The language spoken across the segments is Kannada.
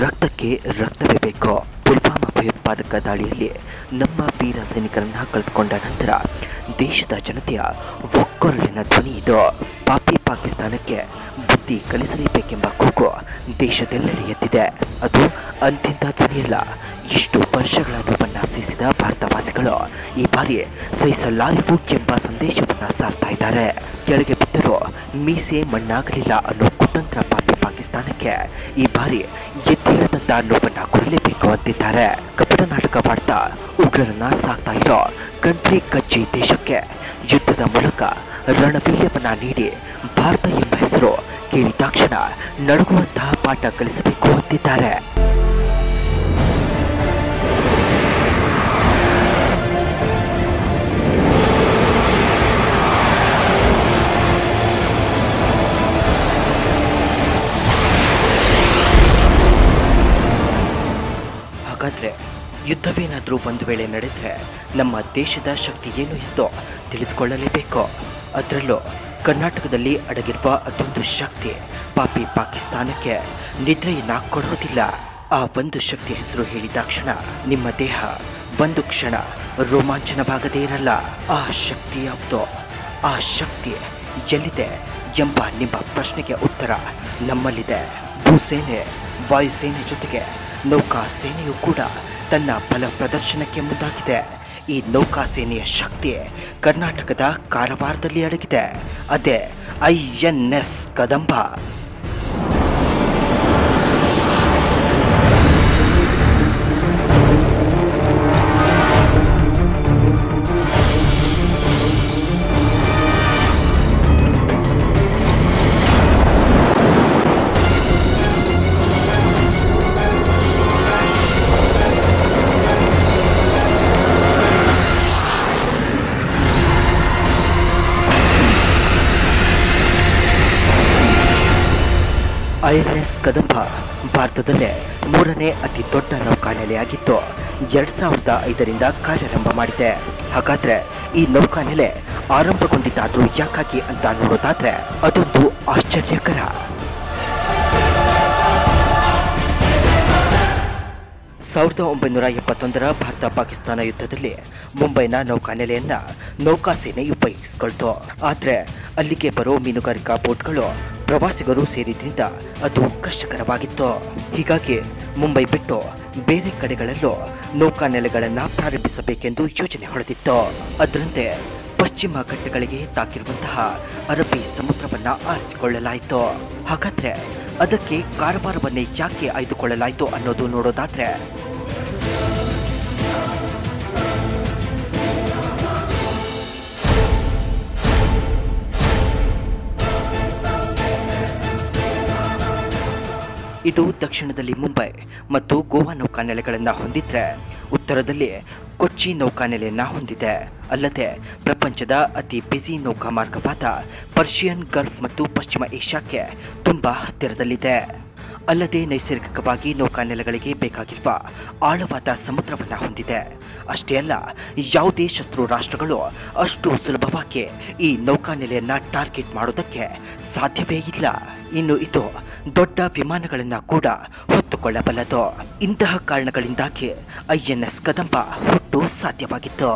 ರಕ್ತಕ್ಕೆ ರಕ್ತವೇ ಬೇಕು? ಪುಲ್ವಾಮಾ ಭಯೋತ್ಪಾದಕ ದಾಳಿಯಲ್ಲಿ ನಮ್ಮ ವೀರ ಸೈನಿಕರನ್ನು ಕಳೆದುಕೊಂಡ ನಂತರ ದೇಶದ ಜನತೆಯ ಒಕ್ಕೊರಲಿನ ಧ್ವನಿ ಇದು. ಪಾಪಿ ಪಾಕಿಸ್ತಾನಕ್ಕೆ ಬುದ್ಧಿ ಕಲಿಸಲೇಬೇಕೆಂಬ ಕೂಗು ದೇಶದೆಲ್ಲೆಡೆ ಎದ್ದಿದೆ. ಅದು ಅಂತಿಂತ ಧ್ವನಿಯಲ್ಲ, ಇಷ್ಟು ವರ್ಷಗಳ ನೋವನ್ನು ಸಹಿಸಿದ ಭಾರತವಾಸಿಗಳು ಈ ಬಾರಿ ಸಹಿಸಲಾರಿವು ಎಂಬ ಸಂದೇಶವನ್ನು ಸಾರ್ತಾ ಇದ್ದಾರೆ. ಕೆಳಗೆ ಬಿದ್ದರೂ ಮೀಸೆ ಮಣ್ಣಾಗಲಿಲ್ಲ ಅನ್ನೋ ಕುತಂತ್ರ ಪಾಕಿಸ್ತಾನಕ್ಕೆ ಈ ಬಾರಿ ಎದ್ದೇಳದಂತ ನೋವನ್ನ ಕೊಡಲೇಬೇಕು ಅಂತಿದ್ದಾರೆ. ಕಪಟ ನಾಟಕವಾಡ್ತಾ ಉಗ್ರರನ್ನ ಸಾಕ್ತಾ ಇರೋ ಕಂತ್ರಿ ಕಚ್ಚಿ ದೇಶಕ್ಕೆ ಯುದ್ಧದ ಮೂಲಕ ರಣವೀರ್ಯವನ್ನ ನೀಡಿ ಭಾರತ ಎಂಬ ಹೆಸರು ಕೇಳಿದಾಕ್ಷಣ ನಡುಗುವಂತಹ ಪಾಠ ಕಲಿಸಬೇಕು ಅಂತಿದ್ದಾರೆ. ಯುದ್ಧವೇನಾದರೂ ಒಂದು ವೇಳೆ ನಡೆದರೆ ನಮ್ಮ ದೇಶದ ಶಕ್ತಿ ಏನು ಎಂದು ತಿಳಿದುಕೊಳ್ಳಲೇಬೇಕು. ಅದರಲ್ಲೂ ಕರ್ನಾಟಕದಲ್ಲಿ ಅಡಗಿರುವ ಅದೊಂದು ಶಕ್ತಿ ಪಾಪಿ ಪಾಕಿಸ್ತಾನಕ್ಕೆ ನಿದ್ರೆಯನ್ನ ಕೊಡೋದಿಲ್ಲ. ಆ ಒಂದು ಶಕ್ತಿ ಹೆಸರು ಹೇಳಿದಾಕ್ಷಣ ನಿಮ್ಮ ದೇಹ ಒಂದು ಕ್ಷಣ ರೋಮಾಂಚನವಾಗದೇ ಇರಲ್ಲ. ಆ ಶಕ್ತಿ ಯಾವುದೋ? ಆ ಶಕ್ತಿ ಎಲ್ಲಿದೆ ಎಂಬ ನಿಮ್ಮ ಪ್ರಶ್ನೆಗೆ ಉತ್ತರ ನಮ್ಮಲ್ಲಿದೆ. ಭೂಸೇನೆ, ವಾಯುಸೇನೆ ಜೊತೆಗೆ ನೌಕಾ ಸೇನೆಯು ಕೂಡ ತನ್ನ ಬಲ ಪ್ರದರ್ಶನಕ್ಕೆ ಮುಂದಾಗಿದೆ. ಈ ನೌಕಾಸೇನೆಯ ಶಕ್ತಿ ಕರ್ನಾಟಕದ ಕಾರವಾರದಲ್ಲಿ ಅಡಗಿದೆ. ಅದೇ I N S Kadamba. I N S Kadamba ಭಾರತದಲ್ಲೇ ಮೂರನೇ ಅತಿ ದೊಡ್ಡ ನೌಕಾನೆಲೆಯಾಗಿತ್ತು. ಎರಡ್ ಸಾವಿರದ ಐದರಿಂದ ಕಾರ್ಯಾರಂಭ ಮಾಡಿದೆ. ಹಾಗಾದ್ರೆ ಈ ನೌಕಾನೆಲೆ ಆರಂಭಗೊಂಡಿದ್ದಾದ್ರೂ ಯಾಕಾಗಿ ಅಂತ ನೋಡೋದಾದ್ರೆ ಅದೊಂದು ಆಶ್ಚರ್ಯಕರ ಸಾವಿರದ ಒಂಬೈನೂರ ಎಪ್ಪತ್ತೊಂದರ ಭಾರತ ಪಾಕಿಸ್ತಾನ ಯುದ್ಧದಲ್ಲಿ ಮುಂಬೈನ ನೌಕಾನೆಲೆಯನ್ನ ನೌಕಾಸೇನೆ ಉಪಯೋಗಿಸಿಕೊಳ್ತು. ಆದರೆ ಅಲ್ಲಿಗೆ ಬರೋ ಮೀನುಗಾರಿಕಾ ಬೋಟ್ಗಳು ಪ್ರವಾಸಿಗರು ಸೇರಿದ್ರಿಂದ ಅದು ಕಷ್ಟಕರವಾಗಿತ್ತು. ಹೀಗಾಗಿ ಮುಂಬೈ ಬಿಟ್ಟು ಬೇರೆ ಕಡೆಗಳಲ್ಲೂ ನೌಕಾನೆಲೆಗಳನ್ನು ಪ್ರಾರಂಭಿಸಬೇಕೆಂದು ಯೋಜನೆ ಹೊಳೆದಿತ್ತು ಅದರಂತೆ ಪಶ್ಚಿಮ ಘಟ್ಟಗಳಿಗೆ ತಾಕಿರುವಂತಹ ಅರಬ್ಬಿ ಸಮುದ್ರವನ್ನ ಆರಿಸಿಕೊಳ್ಳಲಾಯಿತು. ಹಾಗಾದ್ರೆ ಅದಕ್ಕೆ ಕಾರವಾರವನ್ನೇ ಯಾಕೆ ಆಯ್ದುಕೊಳ್ಳಲಾಯಿತು ಅನ್ನೋದು ನೋಡೋದಾದ್ರೆ. ಇದು ದಕ್ಷಿಣದಲ್ಲಿ ಮುಂಬೈ ಮತ್ತು ಗೋವಾ ನೌಕಾನೆಲೆಗಳನ್ನು ಹೊಂದಿದ್ರೆ ಉತ್ತರದಲ್ಲಿ ಕೊಚ್ಚಿ ನೌಕಾನೆಲೆಯನ್ನ ಹೊಂದಿದೆ. ಅಲ್ಲದೆ ಪ್ರಪಂಚದ ಅತಿ ಬ್ಯುಸಿ ನೌಕಾ ಮಾರ್ಗವಾದ ಪರ್ಷಿಯನ್ ಗಲ್ಫ್ ಮತ್ತು ಪಶ್ಚಿಮ ಏಷ್ಯಾಕ್ಕೆ ತುಂಬಾ ಹತ್ತಿರದಲ್ಲಿದೆ. ಅಲ್ಲದೆ ನೈಸರ್ಗಿಕವಾಗಿ ನೌಕಾನೆಲೆಗಳಿಗೆ ಬೇಕಾಗಿರುವ ಆಳವಾದ ಸಮುದ್ರವನ್ನ ಹೊಂದಿದೆ. ಅಷ್ಟೇ ಅಲ್ಲ, ಯಾವುದೇ ಶತ್ರು ರಾಷ್ಟ್ರಗಳು ಅಷ್ಟು ಸುಲಭವಾಗಿ ಈ ನೌಕಾನೆಲೆಯನ್ನ ಟಾರ್ಗೆಟ್ ಮಾಡೋದಕ್ಕೆ ಸಾಧ್ಯವೇ ಇಲ್ಲ. ಇನ್ನು ಇದು ದೊಡ್ಡ ವಿಮಾನಗಳನ್ನ ಕೂಡ ಹೊತ್ತುಕೊಳ್ಳಬಲ್ಲದು ಇಂತಹ ಕಾರಣಗಳಿಂದಾಗಿ ಐ ಎನ್ ಎಸ್ ಕದಂಬ ಹುಟ್ಟು ಸಾಧ್ಯವಾಗಿತ್ತು.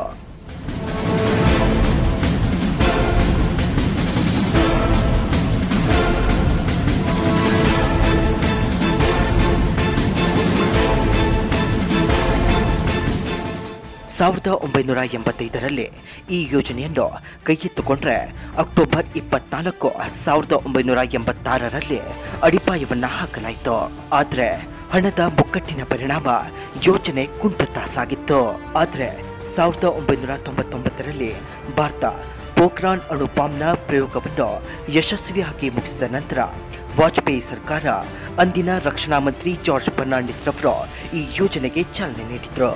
ಸಾವಿರದ ಒಂಬೈನೂರ ಎಂಬತ್ತೈದರಲ್ಲಿ ಈ ಯೋಜನೆಯನ್ನು ಕೈಗೆತ್ತಿಕೊಂಡ್ರೆ ಅಕ್ಟೋಬರ್ ಇಪ್ಪತ್ನಾಲ್ಕು, ಸಾವಿರದ ಒಂಬೈನೂರ ಎಂಬತ್ತಾರರಲ್ಲಿ ಅಡಿಪಾಯವನ್ನು ಹಾಕಲಾಯಿತು. ಆದ್ರೆ ಹಣದ ಮುಕ್ಕಟ್ಟಿನ ಪರಿಣಾಮ ಯೋಜನೆ ಕುಂಟುತ್ತಾ ಸಾಗಿತ್ತು ಆದರೆ ಸಾವಿರದ ಒಂಬೈನೂರ ತೊಂಬತ್ತೊಂಬತ್ತರಲ್ಲಿ ಭಾರತ ಪೋಖ್ರಾನ್ ಅಣು ಬಾಂಬ್ನ ಪ್ರಯೋಗವನ್ನು ಯಶಸ್ವಿಯಾಗಿ ಮುಗಿಸಿದ ನಂತರ ವಾಜಪೇಯಿ ಸರ್ಕಾರ ಅಂದಿನ ರಕ್ಷಣಾ ಮಂತ್ರಿ ಜಾರ್ಜ್ ಫರ್ನಾಂಡಿಸ್ ರವರು ಈ ಯೋಜನೆಗೆ ಚಾಲನೆ ನೀಡಿದ್ರು.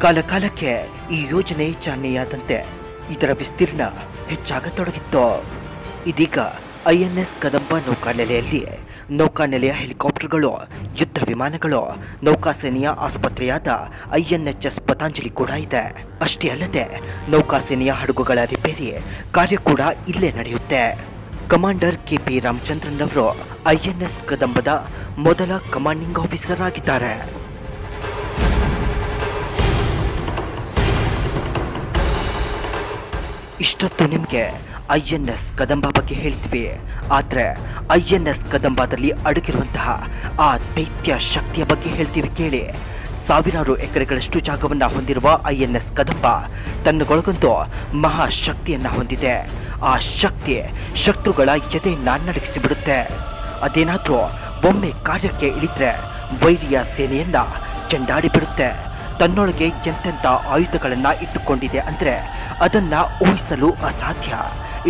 ಕಾಲಕಾಲಕ್ಕೆ ಈ ಯೋಜನೆ ಚಾಲನೆಯಾದಂತೆ ಇದರ ವಿಸ್ತೀರ್ಣ ಹೆಚ್ಚಾಗತೊಡಗಿತ್ತು. ಇದೀಗ ಐ ಎನ್ ಎಸ್ ಕದಂಬ ನೌಕಾನೆಲೆಯಲ್ಲಿ ನೌಕಾನೆಲೆಯ ಹೆಲಿಕಾಪ್ಟರ್ಗಳು, ಯುದ್ಧ ವಿಮಾನಗಳು, ನೌಕಾಸೇನೆಯ ಆಸ್ಪತ್ರೆಯಾದ INHS N H S Patanjali ಕೂಡ ಇದೆ. ಅಷ್ಟೇ ಅಲ್ಲದೆ, ನೌಕಾಸೇನೆಯ ಹಡಗುಗಳ ರಿಪೇರಿ ಕಾರ್ಯ ಕೂಡ ಇಲ್ಲೇ ನಡೆಯುತ್ತೆ. ಕಮಾಂಡರ್ ಕೆ ಪಿ ರಾಮಚಂದ್ರನ್ ಅವರು ಐಎನ್ಎಸ್ ಕದಂಬದ ಮೊದಲ ಕಮಾಂಡಿಂಗ್ ಆಫೀಸರ್ ಆಗಿದ್ದಾರೆ. ಇಷ್ಟೊತ್ತು ನಿಮಗೆ ಐ ಎನ್ ಎಸ್ ಕದಂಬ ಬಗ್ಗೆ ಹೇಳ್ತೀವಿ. ಆದರೆ ಐ ಎನ್ ಎಸ್ ಕದಂಬದಲ್ಲಿ ಅಡಗಿರುವಂತಹ ಆ ದೈತ್ಯ ಶಕ್ತಿಯ ಬಗ್ಗೆ ಹೇಳ್ತೀವಿ ಕೇಳಿ. ಸಾವಿರಾರು ಎಕರೆಗಳಷ್ಟು ಜಾಗವನ್ನು ಹೊಂದಿರುವ ಐ ಎನ್ ಎಸ್ ಕದಂಬ ತನ್ನಗೊಳಗೊಂದು ಮಹಾಶಕ್ತಿಯನ್ನು ಹೊಂದಿದೆ. ಆ ಶಕ್ತಿ ಶತ್ರುಗಳ ಜತೆ ನಡಗಿಸಿ ಬಿಡುತ್ತೆ ಅದೇನಾದರೂ ಒಮ್ಮೆ ಕಾರ್ಯಕ್ಕೆ ಇಳಿದ್ರೆ ವೈರಿಯ ಸೇನೆಯನ್ನ ಚೆಂಡಾಡಿ ಬಿಡುತ್ತೆ ತನ್ನೊಳಗೆ ಎಂತೆಂಥ ಆಯುಧಗಳನ್ನ ಇಟ್ಟುಕೊಂಡಿದೆ ಅಂದರೆ ಅದನ್ನು ಊಹಿಸಲು ಅಸಾಧ್ಯ.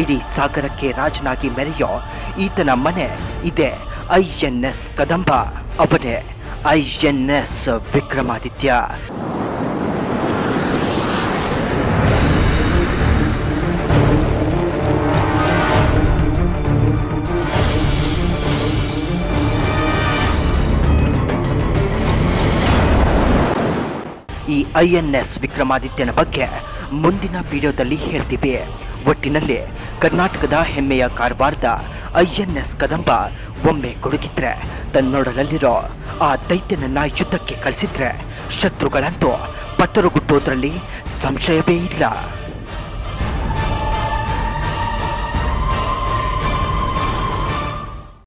ಇಡೀ ಸಾಗರಕ್ಕೆ ರಾಜನಾಗಿ ಮೆರೆಯೋ ಈತನ ಮನೆ ಇದೆ ಐ ಎನ್ ಎಸ್ ಕದಂಬ. ಅವನೇ ಐ ಎನ್ ಎಸ್ ವಿಕ್ರಮಾದಿತ್ಯ. ಈ ಐ ಎನ್ ಎಸ್ ವಿಕ್ರಮಾದಿತ್ಯನ ಬಗ್ಗೆ ಮುಂದಿನ ವಿಡಿಯೋದಲ್ಲಿ ಹೇಳ್ತೀವಿ. ಒಟ್ಟಿನಲ್ಲಿ ಕರ್ನಾಟಕದ ಹೆಮ್ಮೆಯ ಕಾರವಾರದ ಐ ಎನ್ ಎಸ್ ಕದಂಬ ಒಮ್ಮೆ ಕೊಡುಗಿದ್ರೆ ತನ್ನೊಡಲಲ್ಲಿರೋ ಆ ದೈತ್ಯನನ್ನ ಯುದ್ಧಕ್ಕೆ ಕಳಿಸಿದ್ರೆ ಶತ್ರುಗಳಂತೂ ಪತ್ತರುಗುಟ್ಟೋದ್ರಲ್ಲಿ ಸಂಶಯವೇ ಇಲ್ಲ.